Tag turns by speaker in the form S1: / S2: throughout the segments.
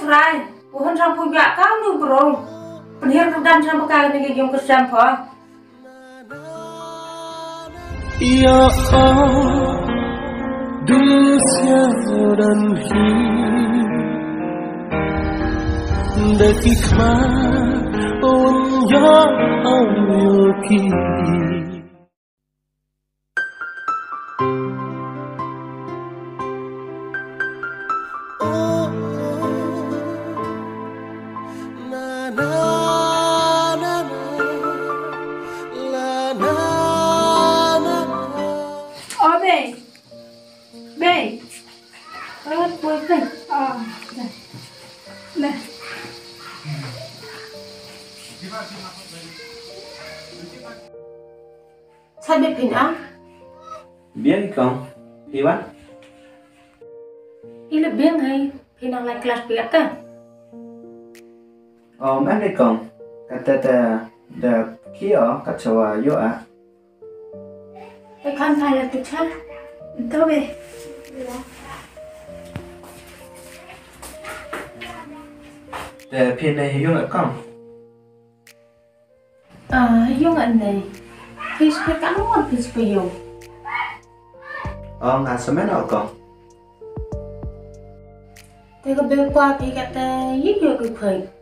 S1: ច្រើនពូហិនរំពុយយ៉ាកៅនឹងប្រងពលានរំដាំឆ្នាំបកានេះខ្ញុំក៏ចាំផង
S2: យ៉ាអោឌឺសយ៉ារំហ៊ីដែលពីខ្មាអូនយ៉ាអោយគី
S3: Babe. Babe.
S1: Lewat boyfriend.
S3: Oh, nah. Nah.
S1: ¿Sabe pina?
S4: Bien, con. Iwan?
S1: Ile bien hay pinang lai kelas piata.
S4: Oh, mana con? Kata da da kia kacawa yo ah. ah.
S1: Cái tự chắc.
S3: Đâu be.
S4: Da pin này yo con.
S1: À, yung anh này. Thì phải cắn một thì phải dùng.
S4: Om asamen nào con.
S1: Thì có bên qua thì kata yết vô cực phải. Ya,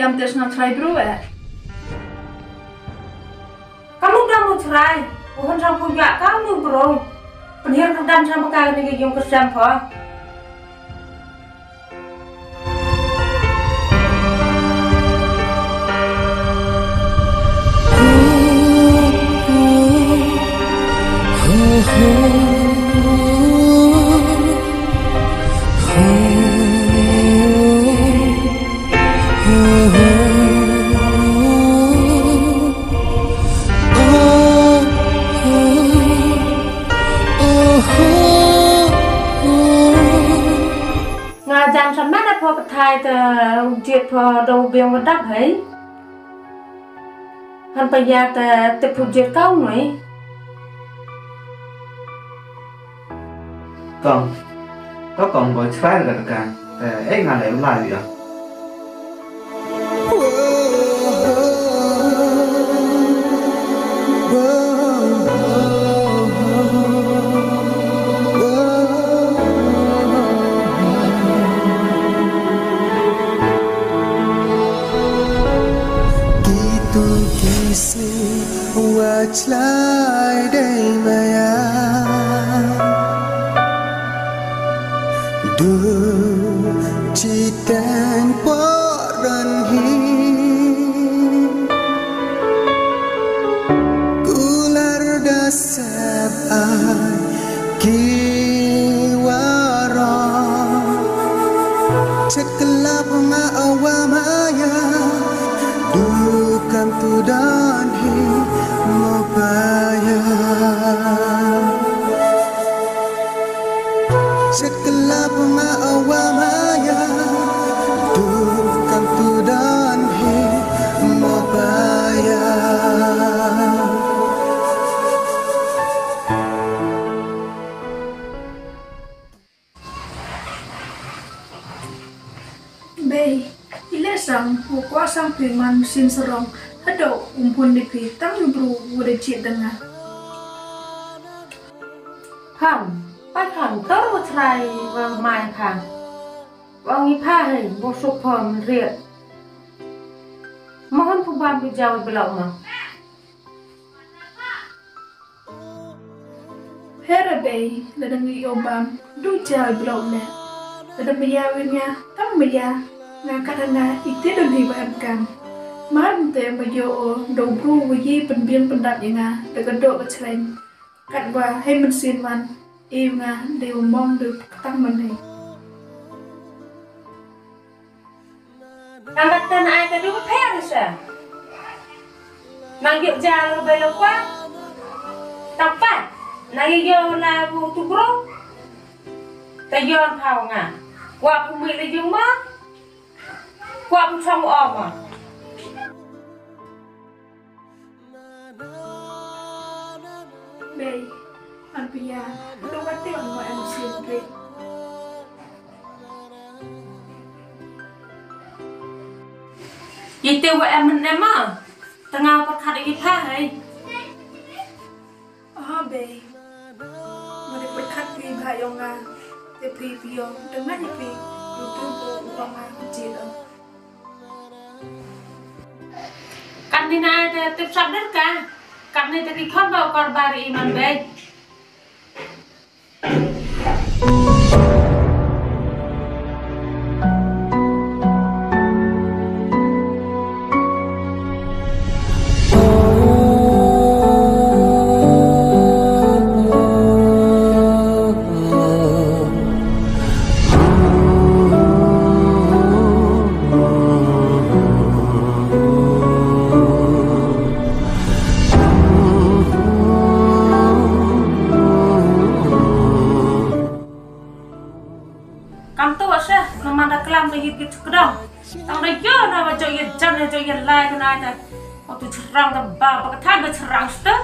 S3: biegam też na trajbrue.
S1: Kamu udah mau cerai, bukan sama punya kamu bro. Penihir kerdan sama kalian yang gigim kerjaan kok. Oh, oh. Hai tờ kathai phò đầu biên do đáp hỡi hắn bây giờ tờ tập phục pujiet cao ngai.
S4: còn Có còn gọi try là cả. Eh, ấy ngà lại lại vậy.
S5: اسمي واتلى يديميا Duci dan poran Kular dasab ai kiwara Cekelap ma awamaya dan himabayan Sekelap ma'awamaya Dukan tu
S3: Bay, ilasang pukwasang piman sinserong Hado umpun di pi Tang bro Udah cik dengar
S1: hẳn bách hẳn tớ một trai và mai thằng và nghĩ pha hình một số phẩm riêng. Mà hơn phụ bàm bị giàu bị lộng mà
S3: Hera bay la da ngi obam du jal bro le la da maya wenya tam maya nga katana ite do ni ba em kam mar hay mình xin đều mong được tăng mình này
S1: yuk jalo ba kwa? Tapat! Nagiyaw na mo tugro? Tayon pao nga. Kwa pumili yung mo? Kwa pumili o
S3: bay an pia do ga te on wa em xin re
S1: Yi te wa em ne ma? Tengah perkat lagi pa hai.
S3: ah bay Mari berkat pi ba yo nga te pi pi yo dengan ni pi YouTube uang nga kecil
S1: Kan ni na te te sabder ka? Kan কাটনে থেকে খাওয়া করবার ইমান বেগ គេក្ដោតោះដល់យើណាមកចុយយិនចិនចុយយិនឡែកណាតែអត់ទៅច្រាំងតែបាបកថាមកច្រាំងស្ទើ